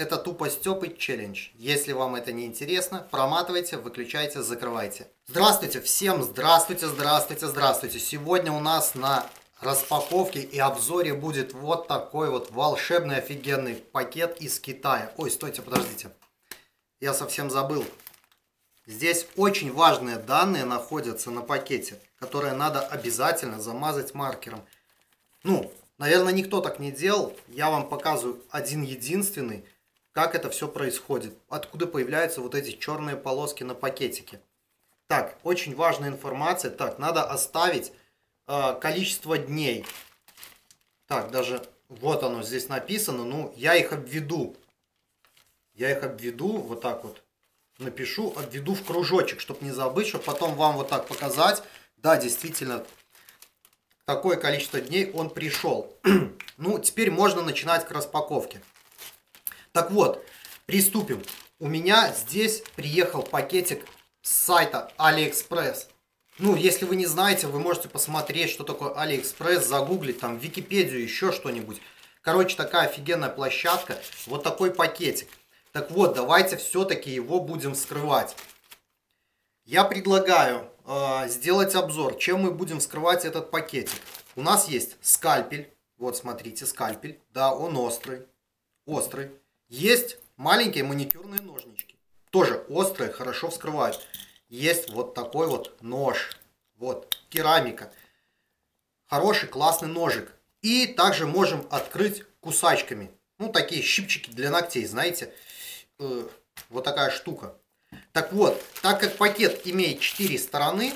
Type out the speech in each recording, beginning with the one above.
Это тупо Степый челлендж. Если вам это не интересно, проматывайте, выключайте, закрывайте. Здравствуйте всем, здравствуйте, здравствуйте, здравствуйте. Сегодня у нас на распаковке и обзоре будет вот такой вот волшебный офигенный пакет из Китая. Ой, стойте, подождите. Я совсем забыл. Здесь очень важные данные находятся на пакете, которые надо обязательно замазать маркером. Ну, наверное, никто так не делал. Я вам показываю один единственный как это все происходит, откуда появляются вот эти черные полоски на пакетике. Так, очень важная информация. Так, надо оставить э, количество дней. Так, даже вот оно здесь написано. Ну, я их обведу. Я их обведу вот так вот. Напишу, обведу в кружочек, чтобы не забыть, чтобы потом вам вот так показать. Да, действительно, такое количество дней он пришел. ну, теперь можно начинать к распаковке. Так вот, приступим. У меня здесь приехал пакетик с сайта AliExpress. Ну, если вы не знаете, вы можете посмотреть, что такое AliExpress, загуглить там Википедию, еще что-нибудь. Короче, такая офигенная площадка. Вот такой пакетик. Так вот, давайте все-таки его будем вскрывать. Я предлагаю э, сделать обзор, чем мы будем вскрывать этот пакетик. У нас есть скальпель. Вот, смотрите, скальпель. Да, он острый. Острый. Есть маленькие маникюрные ножнички. Тоже острые, хорошо вскрывают. Есть вот такой вот нож. Вот, керамика. Хороший, классный ножик. И также можем открыть кусачками. Ну, такие щипчики для ногтей, знаете. Э, вот такая штука. Так вот, так как пакет имеет 4 стороны,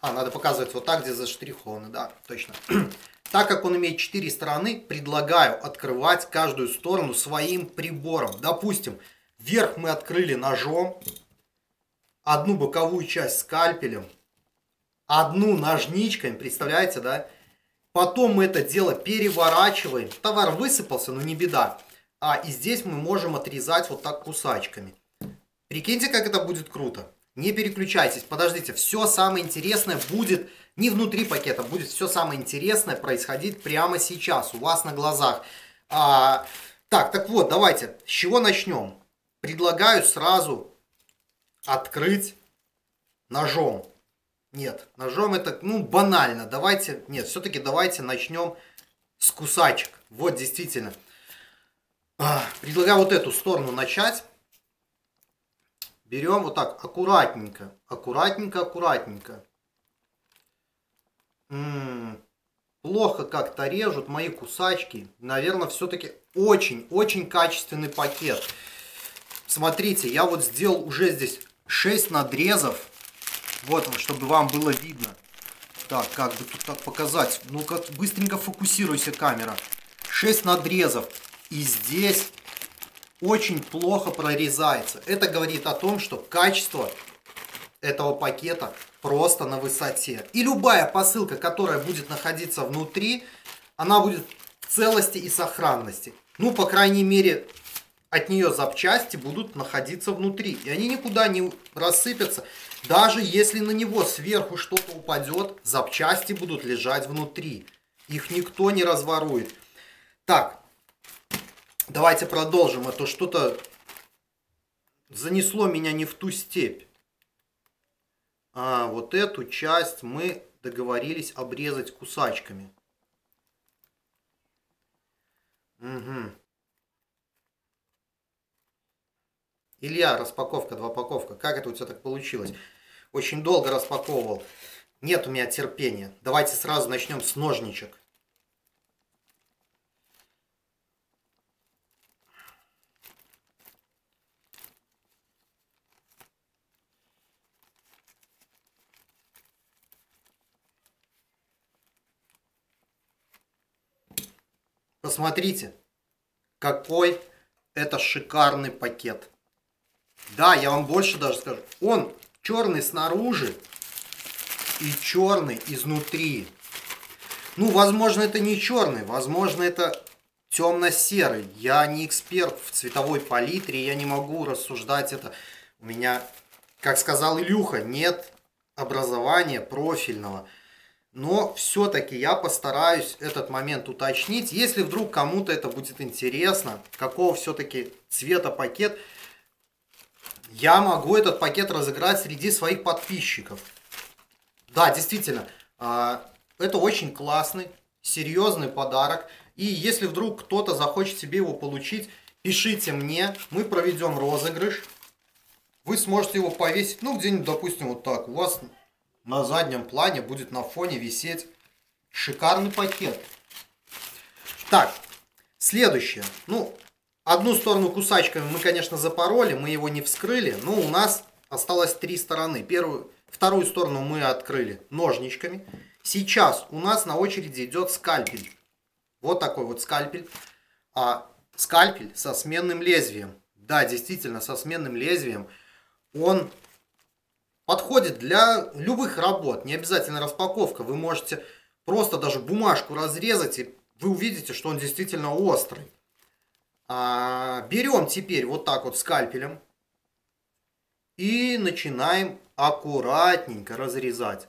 а, надо показывать вот так, где заштрихованы, да, точно. Так как он имеет 4 стороны, предлагаю открывать каждую сторону своим прибором. Допустим, вверх мы открыли ножом, одну боковую часть скальпелем, одну ножничками, представляете, да? Потом мы это дело переворачиваем. Товар высыпался, но не беда. А и здесь мы можем отрезать вот так кусачками. Прикиньте, как это будет круто. Не переключайтесь, подождите, все самое интересное будет не внутри пакета, будет все самое интересное происходить прямо сейчас, у вас на глазах. А, так, так вот, давайте, с чего начнем? Предлагаю сразу открыть ножом. Нет, ножом это, ну, банально. Давайте, нет, все-таки давайте начнем с кусачек. Вот, действительно. А, предлагаю вот эту сторону начать. Берем вот так аккуратненько, аккуратненько, аккуратненько. М -м, плохо как-то режут мои кусачки. Наверное, все-таки очень-очень качественный пакет. Смотрите, я вот сделал уже здесь 6 надрезов. Вот, чтобы вам было видно. Так, как бы тут так показать? Ну-ка, быстренько фокусируйся, камера. 6 надрезов. И здесь очень плохо прорезается. Это говорит о том, что качество этого пакета просто на высоте. И любая посылка, которая будет находиться внутри, она будет в целости и сохранности. Ну, по крайней мере, от нее запчасти будут находиться внутри. И они никуда не рассыпятся. Даже если на него сверху что-то упадет, запчасти будут лежать внутри. Их никто не разворует. Так, Давайте продолжим, а то что-то занесло меня не в ту степь. А вот эту часть мы договорились обрезать кусачками. Угу. Илья, распаковка, двопаковка. Как это у тебя так получилось? Очень долго распаковывал. Нет у меня терпения. Давайте сразу начнем с ножничек. Посмотрите, какой это шикарный пакет. Да, я вам больше даже скажу. Он черный снаружи и черный изнутри. Ну, возможно, это не черный, возможно, это темно-серый. Я не эксперт в цветовой палитре, я не могу рассуждать это. У меня, как сказал Илюха, нет образования профильного. Но все-таки я постараюсь этот момент уточнить. Если вдруг кому-то это будет интересно, какого все-таки цвета пакет, я могу этот пакет разыграть среди своих подписчиков. Да, действительно, а, это очень классный, серьезный подарок. И если вдруг кто-то захочет себе его получить, пишите мне, мы проведем розыгрыш. Вы сможете его повесить, ну, где-нибудь, допустим, вот так. У вас на заднем плане будет на фоне висеть шикарный пакет. Так, следующее. Ну, одну сторону кусачками мы, конечно, запороли, мы его не вскрыли, но у нас осталось три стороны. Первую, вторую сторону мы открыли ножничками. Сейчас у нас на очереди идет скальпель. Вот такой вот скальпель. А скальпель со сменным лезвием. Да, действительно, со сменным лезвием. Он подходит для любых работ. Не обязательно распаковка. Вы можете просто даже бумажку разрезать, и вы увидите, что он действительно острый. А, берем теперь вот так вот скальпелем и начинаем аккуратненько разрезать.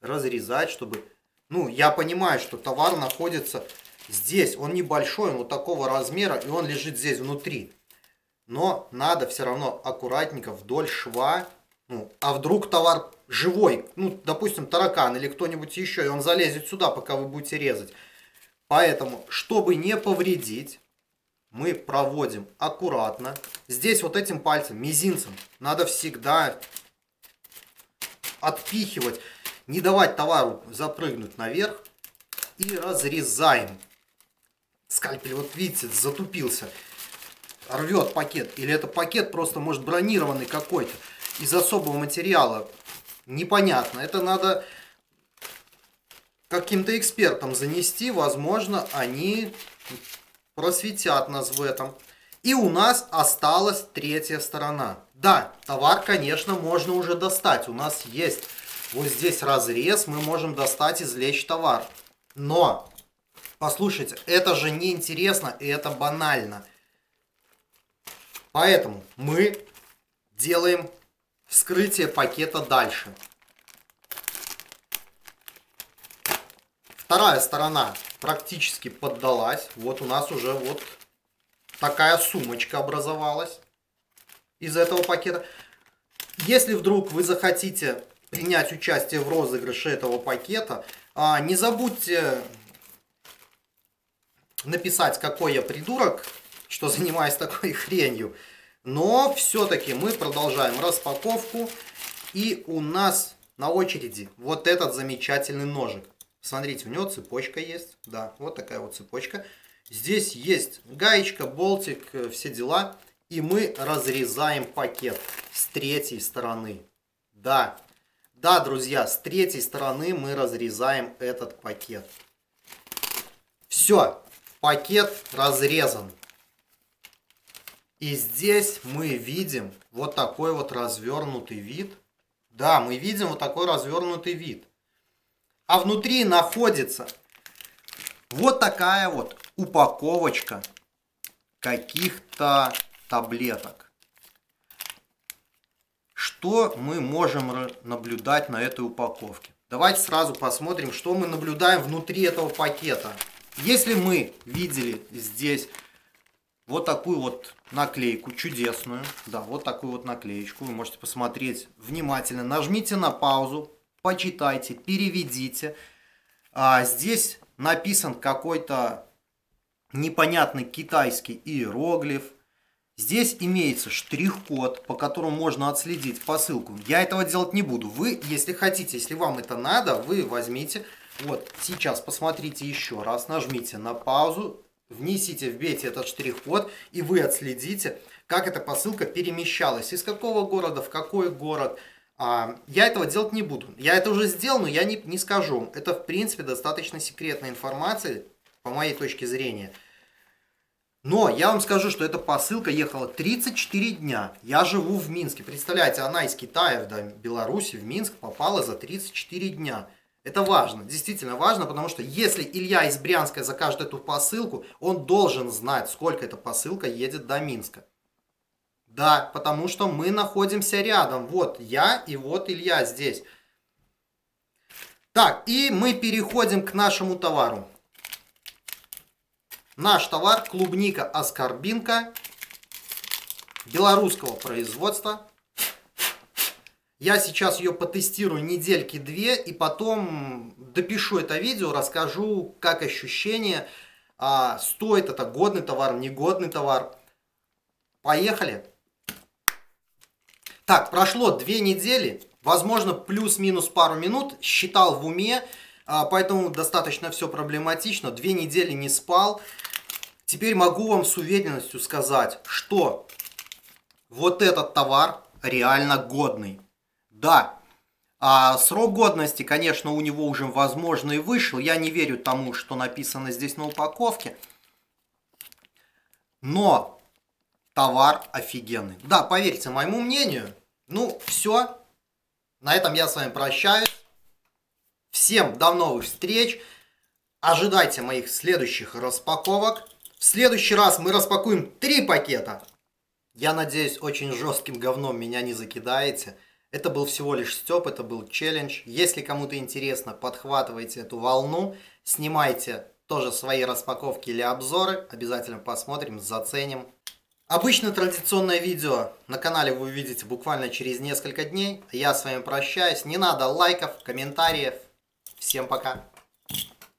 Разрезать, чтобы... Ну, я понимаю, что товар находится здесь. Он небольшой, он вот такого размера, и он лежит здесь внутри. Но надо все равно аккуратненько вдоль шва ну, а вдруг товар живой, ну, допустим, таракан или кто-нибудь еще, и он залезет сюда, пока вы будете резать. Поэтому, чтобы не повредить, мы проводим аккуратно. Здесь вот этим пальцем, мизинцем, надо всегда отпихивать, не давать товару запрыгнуть наверх и разрезаем. Скальпель, вот видите, затупился, рвет пакет. Или это пакет просто, может, бронированный какой-то из особого материала, непонятно. Это надо каким-то экспертам занести, возможно, они просветят нас в этом. И у нас осталась третья сторона. Да, товар, конечно, можно уже достать. У нас есть вот здесь разрез, мы можем достать, извлечь товар. Но, послушайте, это же неинтересно и это банально. Поэтому мы делаем вскрытие пакета дальше. Вторая сторона практически поддалась. Вот у нас уже вот такая сумочка образовалась из этого пакета. Если вдруг вы захотите принять участие в розыгрыше этого пакета, а, не забудьте написать, какой я придурок, что занимаюсь такой хренью. Но все-таки мы продолжаем распаковку. И у нас на очереди вот этот замечательный ножик. Смотрите, у него цепочка есть. Да, вот такая вот цепочка. Здесь есть гаечка, болтик, э, все дела. И мы разрезаем пакет с третьей стороны. Да, да, друзья, с третьей стороны мы разрезаем этот пакет. Все, пакет разрезан. И здесь мы видим вот такой вот развернутый вид. Да, мы видим вот такой развернутый вид. А внутри находится вот такая вот упаковочка каких-то таблеток. Что мы можем наблюдать на этой упаковке? Давайте сразу посмотрим, что мы наблюдаем внутри этого пакета. Если мы видели здесь вот такую вот наклейку чудесную. Да, вот такую вот наклеечку. Вы можете посмотреть внимательно. Нажмите на паузу, почитайте, переведите. А, здесь написан какой-то непонятный китайский иероглиф. Здесь имеется штрих-код, по которому можно отследить посылку. Я этого делать не буду. Вы, если хотите, если вам это надо, вы возьмите. Вот, сейчас посмотрите еще раз, нажмите на паузу, внесите, вбейте этот штрих-код, и вы отследите, как эта посылка перемещалась, из какого города в какой город. А, я этого делать не буду. Я это уже сделал, но я не, не скажу. Это, в принципе, достаточно секретная информация, по моей точке зрения. Но я вам скажу, что эта посылка ехала 34 дня. Я живу в Минске. Представляете, она из Китая до Беларуси в Минск попала за 34 дня. Это важно, действительно важно, потому что если Илья из Брянска закажет эту посылку, он должен знать, сколько эта посылка едет до Минска. Да, потому что мы находимся рядом. Вот я и вот Илья здесь. Так, и мы переходим к нашему товару. Наш товар клубника аскорбинка белорусского производства. Я сейчас ее потестирую недельки две и потом допишу это видео, расскажу, как ощущение, а, стоит это годный товар, негодный товар. Поехали! Так, прошло две недели, возможно, плюс-минус пару минут, считал в уме, а, поэтому достаточно все проблематично. Две недели не спал. Теперь могу вам с уверенностью сказать, что вот этот товар реально годный. Да, а срок годности, конечно, у него уже, возможно, и вышел. Я не верю тому, что написано здесь на упаковке. Но товар офигенный. Да, поверьте моему мнению. Ну, все. На этом я с вами прощаюсь. Всем до новых встреч. Ожидайте моих следующих распаковок. В следующий раз мы распакуем три пакета. Я надеюсь, очень жестким говном меня не закидаете. Это был всего лишь степ, это был челлендж. Если кому-то интересно, подхватывайте эту волну, снимайте тоже свои распаковки или обзоры. Обязательно посмотрим, заценим. Обычно традиционное видео на канале вы увидите буквально через несколько дней. Я с вами прощаюсь. Не надо лайков, комментариев. Всем пока.